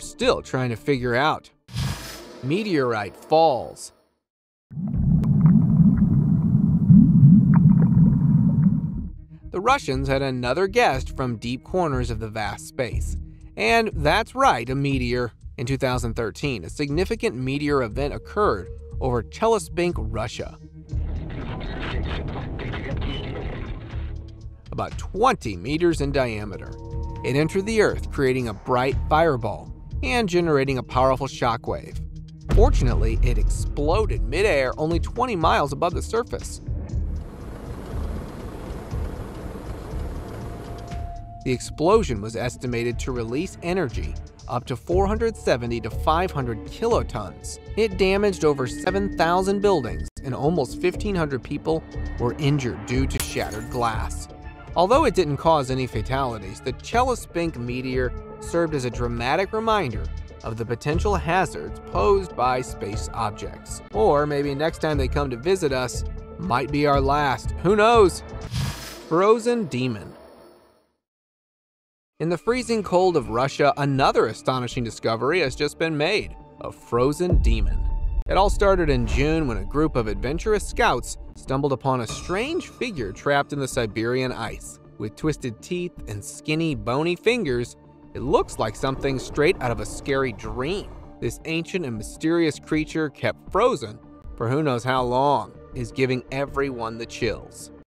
still trying to figure out. Meteorite falls. The Russians had another guest from deep corners of the vast space. And that's right, a meteor. In 2013, a significant meteor event occurred over Chelyabinsk, Russia. About 20 meters in diameter. It entered the Earth, creating a bright fireball and generating a powerful shockwave. Fortunately, it exploded midair only 20 miles above the surface. The explosion was estimated to release energy up to 470 to 500 kilotons. It damaged over 7,000 buildings and almost 1,500 people were injured due to shattered glass. Although it didn't cause any fatalities, the Chelyabinsk meteor served as a dramatic reminder of the potential hazards posed by space objects. Or maybe next time they come to visit us might be our last. Who knows? Frozen Demon. In the freezing cold of Russia, another astonishing discovery has just been made a frozen demon. It all started in June when a group of adventurous scouts stumbled upon a strange figure trapped in the Siberian ice. With twisted teeth and skinny, bony fingers, it looks like something straight out of a scary dream. This ancient and mysterious creature, kept frozen for who knows how long, is giving everyone the chills.